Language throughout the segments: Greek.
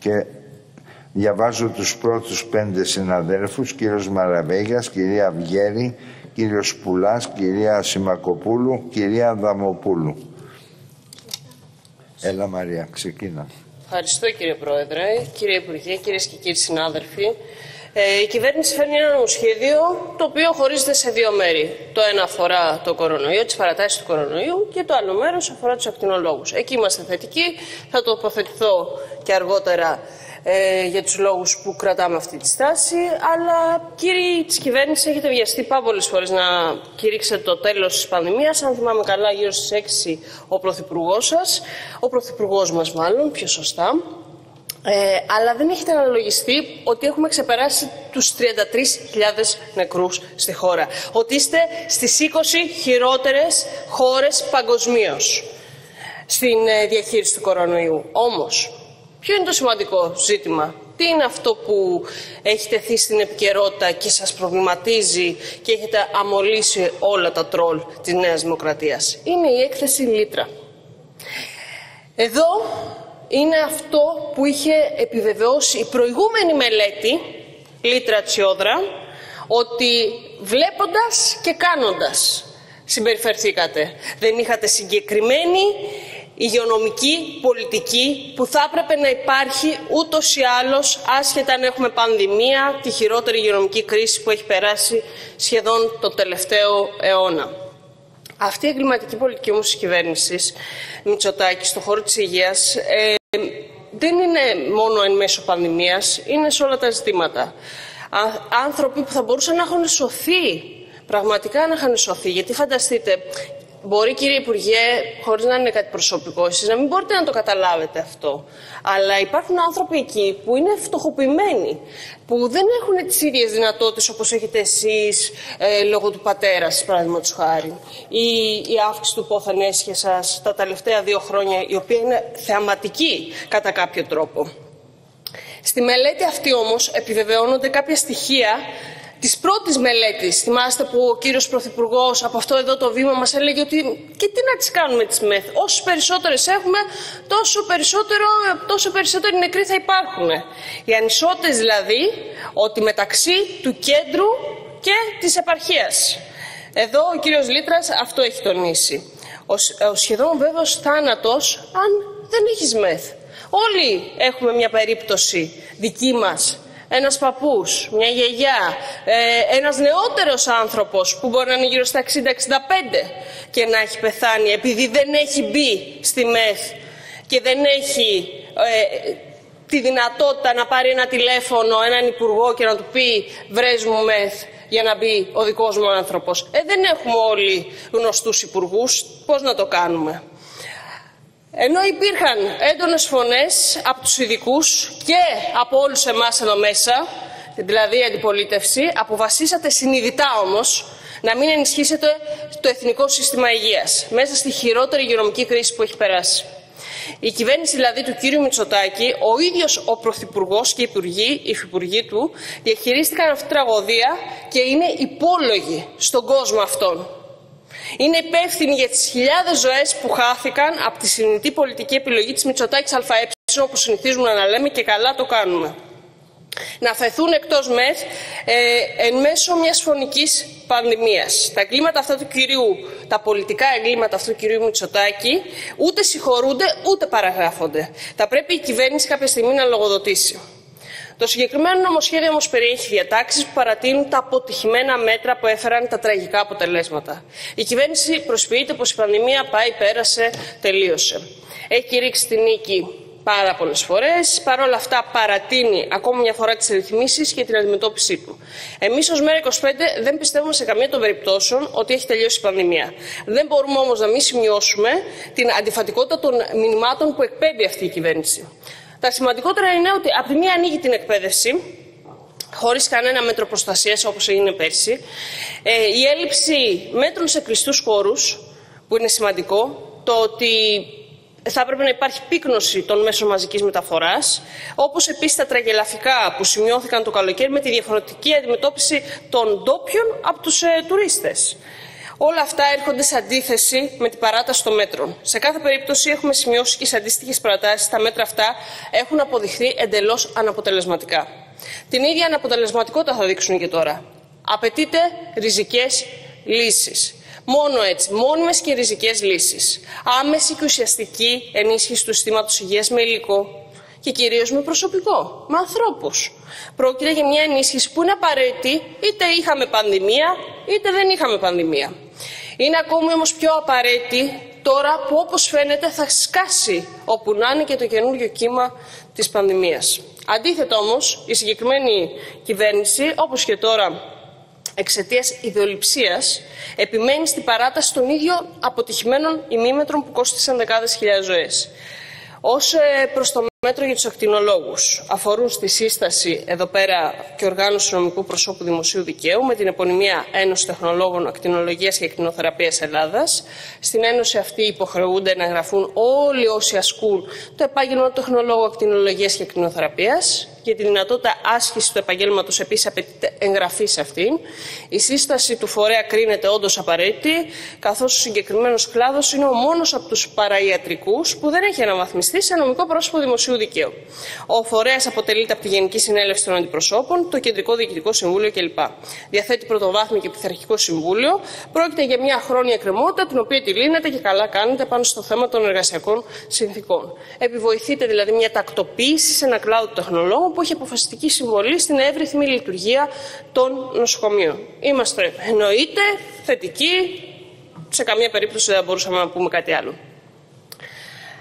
και διαβάζω τους πρώτους πέντε συναδέλφους, κύριος Μαραβέγιας, κυρία Βγέρη, κύριος Πουλάς, κυρία Σιμακοπούλου, κυρία Δαμοπούλου. Έλα Μαρία, ξεκίνα. Ευχαριστώ κύριε Πρόεδρε, κύριε Υπουργέ, κυρίες και κύριοι συνάδελφοι. Ε, η κυβέρνηση φέρνει ένα νομοσχέδιο το οποίο χωρίζεται σε δύο μέρη. Το ένα αφορά το κορονοϊό, τις παρατάσεις του κορονοϊού και το άλλο μέρος αφορά τους ακτινολόγους. Εκεί είμαστε θετικοί. Θα τοποθετηθώ και αργότερα ε, για τους λόγους που κρατάμε αυτή τη στάση. Αλλά κύριοι της κυβέρνησης έχετε βιαστεί πάρα πολλές φορές να κηρύξετε το τέλος της πανδημίας. Αν θυμάμαι καλά γύρω στις 6 ο πρωθυπουργός σας, ο πρωθυπουργός μας μάλλον, πιο σωστά. Ε, αλλά δεν έχετε αναλογιστεί ότι έχουμε ξεπεράσει τους 33.000 νεκρούς στη χώρα. Ότι είστε στις 20 χειρότερες χώρες παγκοσμίως στην ε, διαχείριση του κορονοϊού. Όμως, ποιο είναι το σημαντικό ζήτημα; Τι είναι αυτό που έχει τεθεί στην επικαιρότητα και σας προβληματίζει και έχετε αμολύσει όλα τα τρόλ της Νέας Δημοκρατίας; Είναι η έκθεση Λίτρα. Εδώ είναι αυτό που είχε επιβεβαιώσει η προηγούμενη μελέτη, Λίτρα Τσιόδρα, ότι βλέποντας και κάνοντας συμπεριφερθήκατε. Δεν είχατε συγκεκριμένη υγειονομική πολιτική που θα έπρεπε να υπάρχει ούτως ή άλλως άσχετα αν έχουμε πανδημία, τη χειρότερη υγειονομική κρίση που έχει περάσει σχεδόν το τελευταίο αιώνα. Αυτή η εγκληματική πολιτική όμως της κυβέρνησης Μητσοτάκη στον χώρο της υγείας ε, δεν είναι μόνο εν μέσω πανδημίας, είναι σε όλα τα ζητήματα. Άνθρωποι που θα μπορούσαν να έχουν σωθεί, πραγματικά να είχαν σωθεί. Γιατί φανταστείτε, Μπορεί, κύριε Υπουργέ, χωρίς να είναι κάτι προσωπικό, εσείς να μην μπορείτε να το καταλάβετε αυτό. Αλλά υπάρχουν άνθρωποι εκεί που είναι φτωχοποιημένοι, που δεν έχουν τις ίδιες δυνατότητες όπως έχετε εσείς ε, λόγω του πατέρα σας, παραδείγματος χάρη. Ή η αύξηση του πόθεν έσχε σας τα τελευταία δύο χρόνια, η οποία είναι θεαματική κατά κάποιο τρόπο. Στη μελέτη αυτή όμως επιβεβαιώνονται κάποια στοιχεία Της πρώτης μελέτης, θυμάστε που ο κύριος Πρωθυπουργός από αυτό εδώ το βήμα μας έλεγε ότι και τι να τι κάνουμε τις ΜΕΘ. Όσες περισσότερες έχουμε, τόσο, περισσότερο, τόσο περισσότεροι νεκροί θα υπάρχουν. Οι ανισότητες δηλαδή ότι μεταξύ του κέντρου και της επαρχίας. Εδώ ο κύριος Λίτρας αυτό έχει τονίσει. Ο, ο σχεδόν βέβαιος θάνατος αν δεν έχεις μεθ. Όλοι έχουμε μια περίπτωση δική μας ένας παππούς, μια γιαγιά, ε, ένας νεότερος άνθρωπος που μπορεί να είναι γύρω στα 60-65 και να έχει πεθάνει επειδή δεν έχει μπει στη ΜΕΘ και δεν έχει ε, τη δυνατότητα να πάρει ένα τηλέφωνο, έναν υπουργό και να του πει βρες μου ΜΕΘ για να μπει ο δικός μου άνθρωπος. Ε, δεν έχουμε όλοι γνωστούς υπουργούς. Πώς να το κάνουμε; Ενώ υπήρχαν έντονες φωνές από τους ειδικούς και από όλους εμάς εδώ μέσα, δηλαδή η αντιπολίτευση, αποφασίσατε συνειδητά όμως να μην ενισχύσετε το εθνικό σύστημα υγείας μέσα στη χειρότερη υγειονομική κρίση που έχει περάσει. Η κυβέρνηση δηλαδή του κύριου Μητσοτάκη, ο ίδιος ο Πρωθυπουργός και οι υπουργοί, οι υφυπουργοί του, διαχειρίστηκαν αυτή τη τραγωδία και είναι υπόλογοι στον κόσμο αυτόν. Είναι υπεύθυνη για τις χιλιάδες ζωές που χάθηκαν από τη συνειδητή πολιτική επιλογή της Μητσοτάκης ΑΕ, όπως συνηθίζουμε να λέμε και καλά το κάνουμε. Να φεθούν εκτός ΜΕΘ ε, εν μέσω μιας φωνικής πανδημίας. Τα εγκλήματα αυτά του κυρίου, τα πολιτικά εγκλήματα αυτού του κυρίου Μητσοτάκη, ούτε συγχωρούνται ούτε παραγράφονται. Θα πρέπει η κυβέρνηση κάποια στιγμή να λογοδοτήσει. Το συγκεκριμένο νομοσχέδιο όμως περιέχει διατάξεις που παρατείνουν τα αποτυχημένα μέτρα που έφεραν τα τραγικά αποτελέσματα. Η κυβέρνηση προσποιείται πως η πανδημία πάει, πέρασε, τελείωσε. Έχει κηρύξει τη νίκη πάρα πολλές φορές. Παρ' όλα αυτά, παρατείνει ακόμα μια φορά τις ρυθμίσει και την αντιμετώπιση του. Εμείς, ως Μέρα 25, δεν πιστεύουμε σε καμία των περιπτώσεων ότι έχει τελειώσει η πανδημία. Δεν μπορούμε όμως να μην σημειώσουμε την αντιφατικότητα των μηνυμάτων που εκπέμπει αυτή η κυβέρνηση. Τα σημαντικότερα είναι ότι από τη μία ανοίγει την εκπαίδευση, χωρίς κανένα μέτρο προστασίας όπως έγινε πέρσι, ε, η έλλειψη μέτρων σε κλειστούς χώρους, που είναι σημαντικό, το ότι θα έπρεπε να υπάρχει πύκνωση των μέσων μαζικής μεταφοράς, όπως επίσης τα τραγελαφικά που σημειώθηκαν το καλοκαίρι με τη διαφορετική αντιμετώπιση των ντόπιων από τους ε, τουρίστες. Όλα αυτά έρχονται σε αντίθεση με την παράταση των μέτρων. Σε κάθε περίπτωση έχουμε σημειώσει και σε αντίστοιχες παρατάσεις τα μέτρα αυτά έχουν αποδειχθεί εντελώς αναποτελεσματικά. Την ίδια αναποτελεσματικότητα θα δείξουν και τώρα. Απαιτείται ριζικές λύσεις. Μόνο έτσι, μόνιμες και ριζικές λύσεις. Άμεση και ουσιαστική ενίσχυση του συστήματος υγείας με υλικό και κυρίως με προσωπικό, με ανθρώπους. Πρόκειται για μια ενίσχυση που είναι απαραίτητη είτε είχαμε πανδημία είτε δεν είχαμε πανδημία. Είναι ακόμη όμως πιο απαραίτητη τώρα που όπως φαίνεται θα σκάσει όπου να είναι και το καινούργιο κύμα της πανδημίας. Αντίθετα όμως, η συγκεκριμένη κυβέρνηση, όπως και τώρα εξαιτίας ιδεολειψίας, επιμένει στην παράταση των ίδιων αποτυχημένων ημίμετρων που κόστησαν δεκάδες χιλιάδες ζωές. Ως ε, προς το μέτρο για τους ακτινολόγους αφορούν στη σύσταση εδώ πέρα και οργάνωση νομικού προσώπου δημοσίου δικαίου με την επωνυμία Ένωση Τεχνολόγων Ακτινολογίας και Ακτινοθεραπείας Ελλάδας. Στην Ένωση αυτή υποχρεούνται να εγγραφούν όλοι όσοι ασκούν το επάγγελμα του τεχνολόγου ακτινολογίας και ακτινοθεραπείας για τη δυνατότητα άσκησης του επαγγέλματος επίσης απαιτείται εγγραφή σε αυτήν. Η σύσταση του φορέα κρίνεται όντως απαραίτητη, καθώς ο συγκεκριμένος κλάδος είναι ο μόνος από τους παραϊατρικούς που δεν έχει αναβαθμιστεί σε νομικό πρόσωπο δημοσίου δικαίου. Ο φορέας αποτελείται από τη Γενική Συνέλευση των Αντιπροσώπων, το Κεντρικό Διοικητικό Συμβούλιο κλπ. Διαθέτει πρωτοβάθμιο και πειθαρχικό συμβούλιο. Πρόκειται για μια χρόνια εκκρεμότητα, την οποία τη λύνεται και καλά κάνετε πάνω στο θέμα των εργασιακών συνθήκων. Επιβοηθείτε δηλαδή μια τακτοποίηση σε ένα κλάδο τεχνολόγων που έχει αποφασιστική συμβολή στην εύρυθμη λειτουργία των νοσοκομείων. Είμαστε εννοείται θετικοί, σε καμία περίπτωση δεν μπορούσαμε να πούμε κάτι άλλο.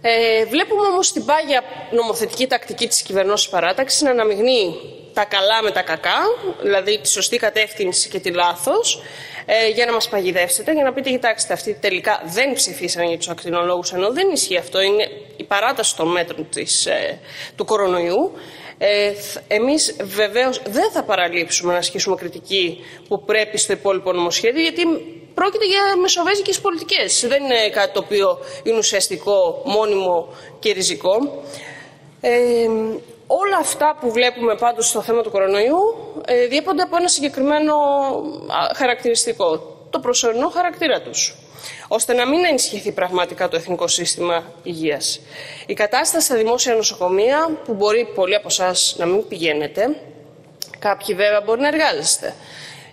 Ε, βλέπουμε όμως την πάγια νομοθετική τακτική της κυβερνώσης παράταξης να αναμειγνύει τα καλά με τα κακά, δηλαδή τη σωστή κατεύθυνση και τη λάθος, ε, για να μας παγιδεύσετε, για να πείτε, κοιτάξτε, αυτοί τελικά δεν ψηφίσαν για τους ακτινολόγους, ενώ δεν ισχύει αυτό, είναι η παράταση των μέτρων της, ε, του κορονοϊού. Ε, εμείς βεβαίως δεν θα παραλείψουμε να ασκήσουμε κριτική που πρέπει στο υπόλοιπο νομοσχέδιο, γιατί πρόκειται για μεσοβέζικες πολιτικές. Δεν είναι κάτι το οποίο είναι ουσιαστικό, μόνιμο και ριζικό. Ε, όλα αυτά που βλέπουμε πάντως στο θέμα του κορονοϊού ε, διέπονται από ένα συγκεκριμένο χαρακτηριστικό, το προσωρινό χαρακτήρα τους ώστε να μην ενισχυθεί πραγματικά το εθνικό σύστημα υγείας. Η κατάσταση στα δημόσια νοσοκομεία, που μπορεί πολλοί από εσάς να μην πηγαίνετε, κάποιοι βέβαια μπορεί να εργάζεστε,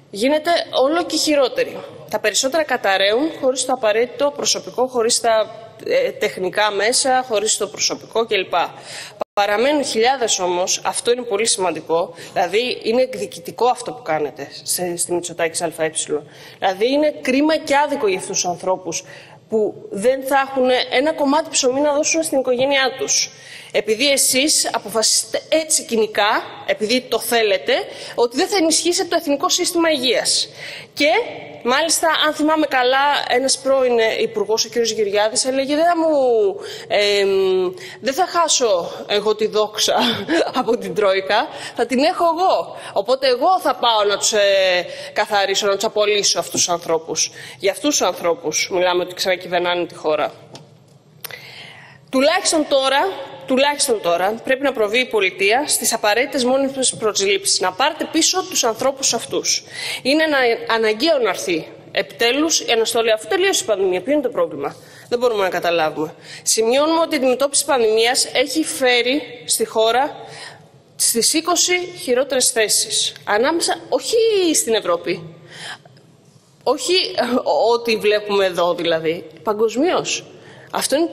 γίνεται όλο και χειρότερη. Τα περισσότερα καταραίουν χωρίς το απαραίτητο προσωπικό, χωρίς τα ε, τεχνικά μέσα, χωρίς το προσωπικό κλπ. Παραμένουν χιλιάδες όμως, αυτό είναι πολύ σημαντικό, δηλαδή είναι εκδικητικό αυτό που κάνετε στη Μητσοτάκη ΑΕ. Δηλαδή είναι κρίμα και άδικο για αυτούς τους ανθρώπους που δεν θα έχουν ένα κομμάτι ψωμί να δώσουν στην οικογένειά τους. Επειδή εσείς αποφασίσετε έτσι κοινικά, επειδή το θέλετε, ότι δεν θα ενισχύσετε το εθνικό σύστημα υγείας. Και μάλιστα, αν θυμάμαι καλά, ένας πρώην υπουργός, ο κ. Γυριάδης, έλεγε δεν θα, μου, ε, δεν θα χάσω εγώ τη δόξα από την Τρόικα, θα την έχω εγώ. Οπότε εγώ θα πάω να τους ε, καθαρίσω, να τους απολύσω αυτούς τους ανθρώπους. Για αυτούς τους ανθρώπους μιλάμε ότι ξανακυβερνάνε τη χώρα. Τουλάχιστον τώρα, τουλάχιστον τώρα πρέπει να προβεί η πολιτεία στι απαραίτητε μόνιμε προσλήψει. Να πάρετε πίσω του ανθρώπου αυτού. Είναι ένα αναγκαίο να έρθει επιτέλου η αναστολή. Αφού τελείωσε η πανδημία, ποιο είναι το πρόβλημα. Δεν μπορούμε να καταλάβουμε. Σημειώνουμε ότι η αντιμετώπιση πανδημία έχει φέρει στη χώρα στι 20 χειρότερε θέσει. Ανάμεσα, όχι στην Ευρώπη. Όχι ό,τι βλέπουμε εδώ δηλαδή. Παγκοσμίω. Αυτό είναι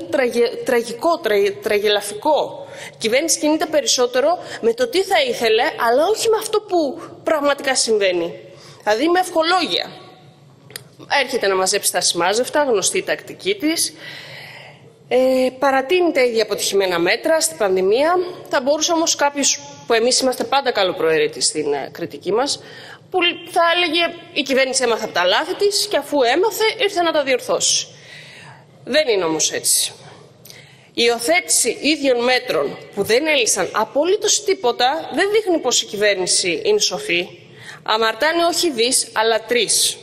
τραγικό, τραγελαφικό. Η κυβέρνηση κινείται περισσότερο με το τι θα ήθελε, αλλά όχι με αυτό που πραγματικά συμβαίνει. Δηλαδή με ευχολόγια. Έρχεται να μαζέψει τα σημάζευτα, γνωστή η τακτική της. Ε, παρατείνει τα ίδια αποτυχημένα μέτρα στην πανδημία. Θα μπορούσε όμως κάποιος που εμείς είμαστε πάντα καλοπροαίρετοι στην ε, κριτική μας, που θα έλεγε η κυβέρνηση έμαθε από τα λάθη της και αφού έμαθε ήρθε να τα διορθώσει. Δεν είναι όμως έτσι. Η υιοθέτηση ίδιων μέτρων που δεν έλυσαν απολύτως τίποτα δεν δείχνει πως η κυβέρνηση είναι σοφή. Αμαρτάνει όχι δις, αλλά τρεις.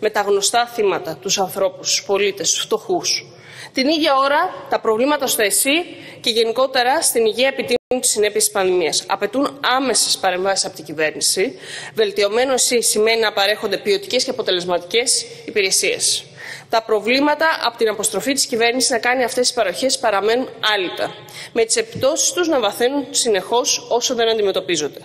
Με τα γνωστά θύματα, τους ανθρώπους, τους πολίτες, τους φτωχούς. Την ίδια ώρα, τα προβλήματα στο ΕΣΥ και γενικότερα στην υγεία επιτείνουν τις συνέπειες της πανδημίας. Απαιτούν άμεσες παρεμβάσεις από την κυβέρνηση. Βελτιωμένο ΕΣΥ σημαίνει να παρέχονται ποιοτικές και αποτελεσματικές υπηρεσίες. Τα προβλήματα από την αποστροφή της κυβέρνησης να κάνει αυτές τις παροχές παραμένουν άλυτα, με τις επιπτώσεις τους να βαθαίνουν συνεχώς όσο δεν αντιμετωπίζονται.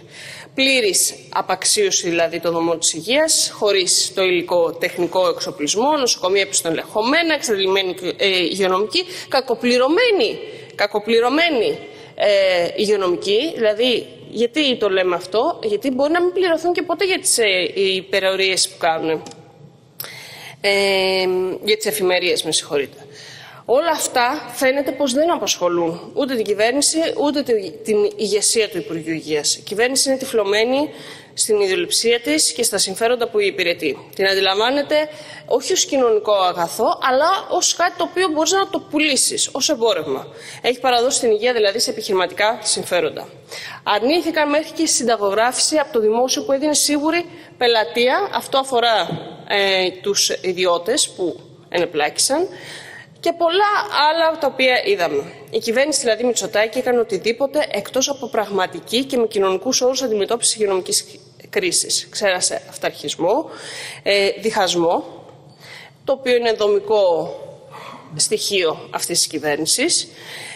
Πλήρης απαξίωση δηλαδή των δομών της υγείας, χωρίς το υλικό τεχνικό εξοπλισμό, νοσοκομεία επιστολεχωμένα, εξαντλημένη ε, υγειονομική, κακοπληρωμένη, κακοπληρωμένη ε, υγειονομική, δηλαδή γιατί το λέμε αυτό, γιατί μπορεί να μην πληρωθούν και ποτέ για τις ε, υπερορίες που κάνουν ε, για τις εφημερίες, με συγχωρείτε. Όλα αυτά φαίνεται πως δεν απασχολούν ούτε την κυβέρνηση ούτε την ηγεσία του Υπουργείου Υγείας. Η κυβέρνηση είναι τυφλωμένη στην ιδεολειψία της και στα συμφέροντα που υπηρετεί. Την αντιλαμβάνεται όχι ως κοινωνικό αγαθό, αλλά ως κάτι το οποίο μπορείς να το πουλήσεις, ως εμπόρευμα. Έχει παραδώσει την υγεία δηλαδή σε επιχειρηματικά συμφέροντα. Αρνήθηκαν μέχρι και συνταγογράφηση από το δημόσιο που έδινε σίγουρη πελατεία. Αυτό αφορά ε, τους ιδιώτες που ενεπλάκησαν και πολλά άλλα τα οποία είδαμε. Η κυβέρνηση δηλαδή Μητσοτάκη έκανε οτιδήποτε εκτός από πραγματική και με κοινωνικούς όρους αντιμετώπισης υγειονομικής κρίσης. Ξέρασε αυταρχισμό, ε, διχασμό, το οποίο είναι δομικό στοιχείο αυτής της κυβέρνησης.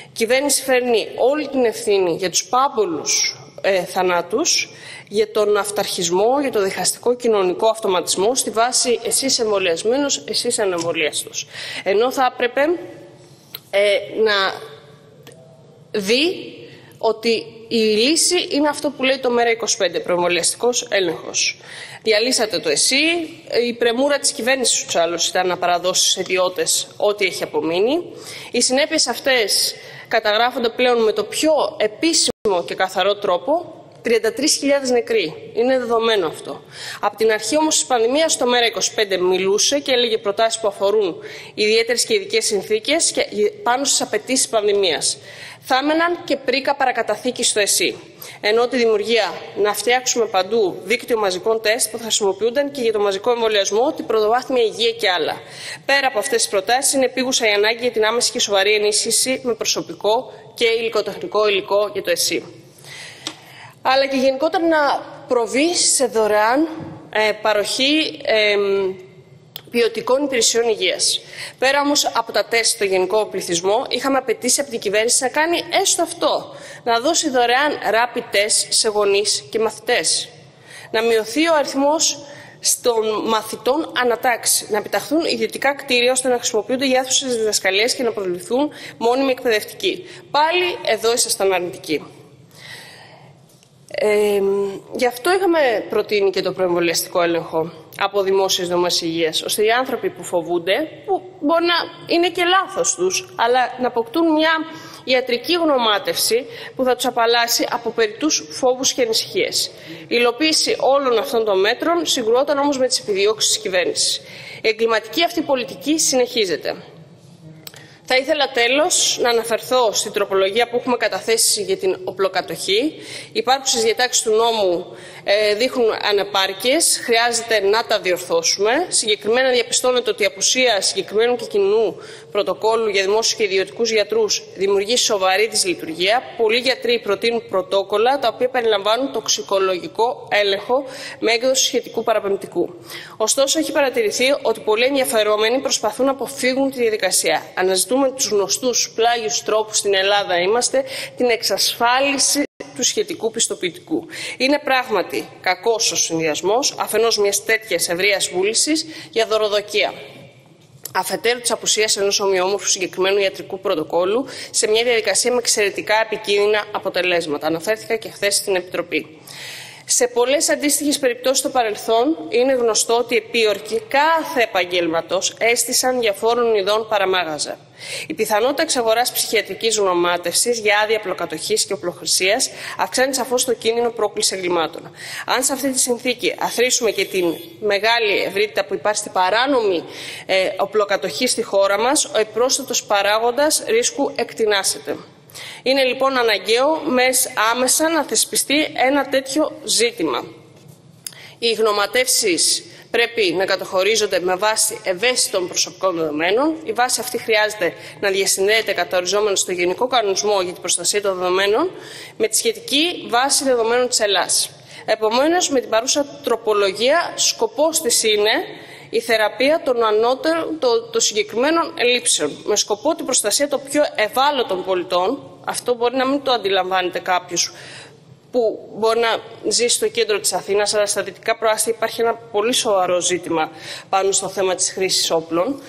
Η κυβέρνηση φέρνει όλη την ευθύνη για τους πάμπολους ε, θανάτους για τον αυταρχισμό, για το διχαστικό κοινωνικό αυτοματισμό στη βάση εσείς εμβολιασμένος, εσείς ανεμβολίαστος. Ενώ θα έπρεπε ε, να δει ότι η λύση είναι αυτό που λέει το ΜΕΡΑ25, προεμβολιαστικός έλεγχος. Διαλύσατε το ΕΣΥ, η πρεμούρα της κυβέρνησης τους άλλως ήταν να παραδώσει σε ιδιώτες ό,τι έχει απομείνει. Οι συνέπειες αυτές καταγράφονται πλέον με το πιο επίσημο και καθαρό τρόπο 33.000 νεκροί. Είναι δεδομένο αυτό. Από την αρχή όμως τη πανδημία, το ΜΕΡΑ25 μιλούσε και έλεγε προτάσεις που αφορούν ιδιαίτερες και ειδικές συνθήκες και πάνω στις απαιτήσεις της πανδημίας. Θα έμεναν και πρίκα παρακαταθήκη στο ΕΣΥ. Ενώ τη δημιουργία να φτιάξουμε παντού δίκτυο μαζικών τεστ που θα χρησιμοποιούνταν και για το μαζικό εμβολιασμό, την πρωτοβάθμια υγεία και άλλα. Πέρα από αυτές τις προτάσεις, είναι επίγουσα η ανάγκη για την άμεση και σοβαρή ενίσχυση με προσωπικό και υλικοτεχνικό υλικό για το ΕΣΥ αλλά και γενικότερα να προβεί σε δωρεάν ε, παροχή ε, ποιοτικών υπηρεσιών υγείας. Πέρα όμως από τα τεστ στο γενικό πληθυσμό, είχαμε απαιτήσει από την κυβέρνηση να κάνει έστω αυτό. Να δώσει δωρεάν rapid test σε γονείς και μαθητές. Να μειωθεί ο αριθμός των μαθητών ανατάξεις. Να επιταχθούν ιδιωτικά κτίρια ώστε να χρησιμοποιούνται για αίθουσες διδασκαλία και να προβληθούν μόνιμοι εκπαιδευτικοί. Πάλι εδώ ήσασταν αρνητικοί. Ε, γι' αυτό είχαμε προτείνει και το προεμβολιαστικό έλεγχο από δημόσιες δομές υγείας, ώστε οι άνθρωποι που φοβούνται, που μπορεί να είναι και λάθος τους, αλλά να αποκτούν μια ιατρική γνωμάτευση που θα τους απαλλάσσει από περιττούς φόβους και ανησυχίες. Η υλοποίηση όλων αυτών των μέτρων συγκρουόταν όμως με τις επιδιώξεις της κυβέρνησης. Η εγκληματική αυτή πολιτική συνεχίζεται. Θα ήθελα τέλος να αναφερθώ στην τροπολογία που έχουμε καταθέσει για την οπλοκατοχή. Υπάρχουσες διατάξεις του νόμου ε, δείχνουν ανεπάρκειες, χρειάζεται να τα διορθώσουμε. Συγκεκριμένα διαπιστώνεται ότι η απουσία συγκεκριμένου και κοινού πρωτοκόλλου για δημόσιους και ιδιωτικούς γιατρούς δημιουργεί σοβαρή δυσλειτουργία. Πολλοί γιατροί προτείνουν πρωτόκολλα τα οποία περιλαμβάνουν τοξικολογικό έλεγχο με έκδοση σχετικού παραπεμπτικού. Ωστόσο, έχει παρατηρηθεί ότι πολλοί ενδιαφερόμενοι προσπαθούν να αποφύγουν τη διαδικασία. Αναζητούμε τους γνωστούς πλάγιους τρόπους στην Ελλάδα είμαστε την εξασφάλιση του σχετικού πιστοποιητικού. Είναι πράγματι κακός ο συνδυασμός αφενός μιας τέτοιας ευρείας βούλησης για δωροδοκία αφετέρου της απουσίας ενός ομοιόμορφου συγκεκριμένου ιατρικού πρωτοκόλου σε μια διαδικασία με εξαιρετικά επικίνδυνα αποτελέσματα. Αναφέρθηκα και χθες στην Επιτροπή. Σε πολλές αντίστοιχες περιπτώσεις στο παρελθόν είναι γνωστό ότι οι επίορκοι κάθε επαγγέλματος έστησαν διαφόρων ειδών παραμάγαζα. Η πιθανότητα εξαγοράς ψυχιατρικής γνωμάτευσης για άδεια πλοκατοχής και οπλοχρησίας αυξάνει σαφώς το κίνδυνο πρόκλησης εγκλημάτων. Αν σε αυτή τη συνθήκη αθροίσουμε και την μεγάλη ευρύτητα που υπάρχει στην παράνομη ε, οπλοκατοχή στη χώρα μας, ο επιπρόσθετος παράγοντας ρίσκου εκτινάσεται. Είναι λοιπόν αναγκαίο άμεσα να θεσπιστεί ένα τέτοιο ζήτημα. Οι γνωματεύσεις πρέπει να καταχωρίζονται με βάση ευαίσθητων προσωπικών δεδομένων. Η βάση αυτή χρειάζεται να διασυνδέεται καταοριζόμενος στο Γενικό Κανονισμό για την Προστασία των Δεδομένων με τη σχετική βάση δεδομένων της Ελλάδα. Επομένως, με την παρούσα τροπολογία, σκοπός της είναι η θεραπεία των ανώτερων των, των συγκεκριμένων ελλείψεων με σκοπό την προστασία των πιο ευάλωτων πολιτών. Αυτό μπορεί να μην το αντιλαμβάνεται κάποιος που μπορεί να ζει στο κέντρο της Αθήνας, αλλά στα δυτικά προάστια υπάρχει ένα πολύ σοβαρό ζήτημα πάνω στο θέμα της χρήσης όπλων.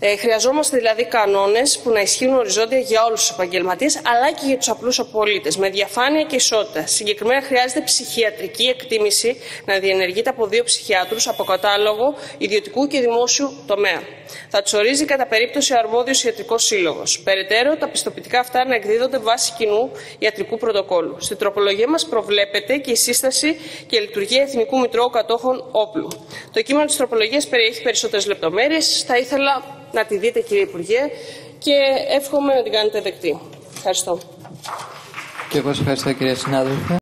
Ε, χρειαζόμαστε δηλαδή κανόνες που να ισχύουν οριζόντια για όλους τους επαγγελματίες αλλά και για τους απλούς πολίτε, με διαφάνεια και ισότητα. Συγκεκριμένα, χρειάζεται ψυχιατρική εκτίμηση να διενεργείται από δύο ψυχιάτρους από κατάλογο ιδιωτικού και δημόσιου τομέα. Θα τους ορίζει κατά περίπτωση αρμόδιος ιατρικός σύλλογος. Περαιτέρω, τα πιστοποιητικά αυτά να εκδίδονται βάσει κοινού ιατρικού πρωτοκόλου. Στην τροπολογία μας προβλέπεται και η σύσταση και λειτουργία Εθνικού Μητρώου Κατόχων Όπλου. Το κείμενο της τροπολογίας περιέχει περισσότερες λεπτομέρειες. Θα ήθελα να τη δείτε κύριε Υπουργέ και εύχομαι να την κάνετε δεκτή. Ευχαριστώ. Και εγώ ευχαριστώ κυρία συνάδελφε.